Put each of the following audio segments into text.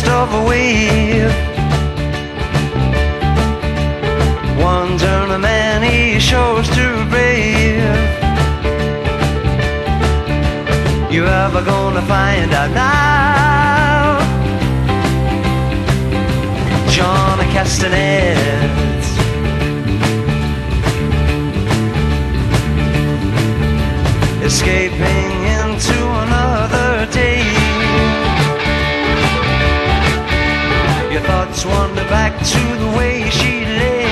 a wave. One turn a man he shows to brave. You ever gonna find out now? John Castanettes. Escaping into another day. Thoughts wander back to the way she lay.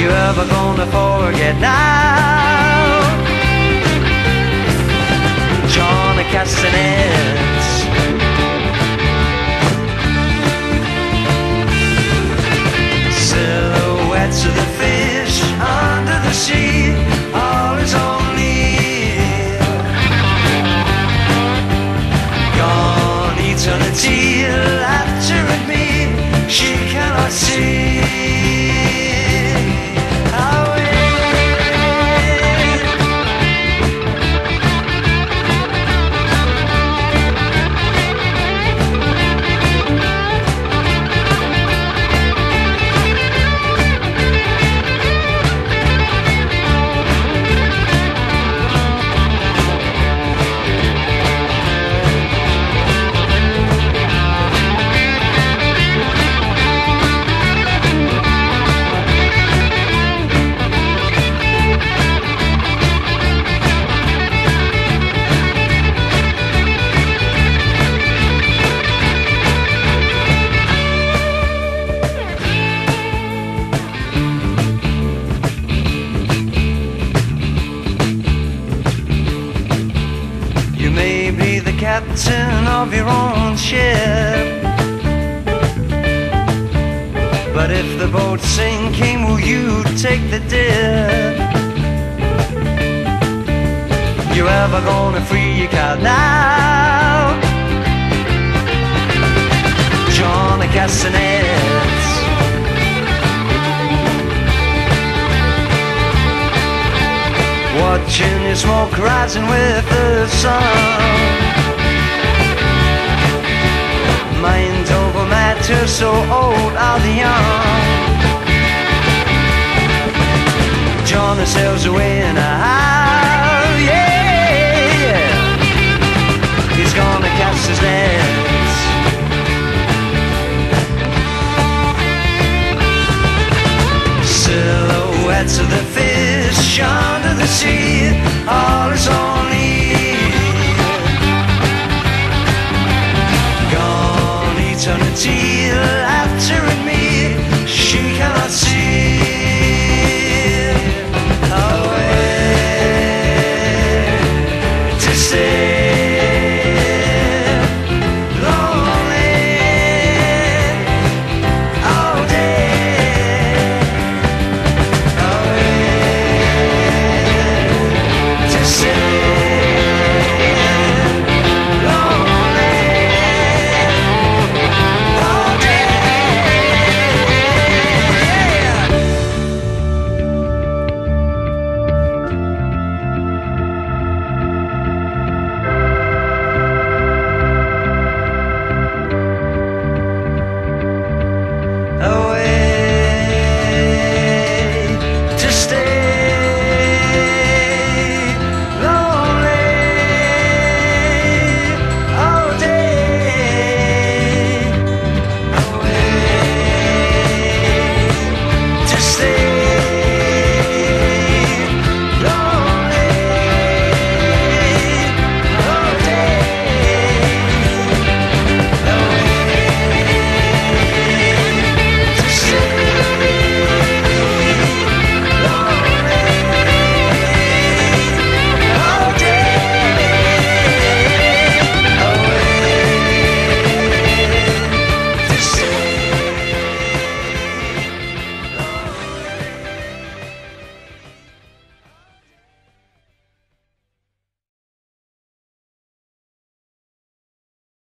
You ever gonna forget now? Eternity. Laughter at me, she cannot see. Captain of your own ship. But if the boat's sinking, will you take the dip? You ever gonna free your cat now? John Castanettes. Watching your smoke rising with the sun Mind over matter, so old are the young John sails away in a howl, yeah, He's gonna cast his nets. Silhouettes of the fish under the sea, all is only cheese.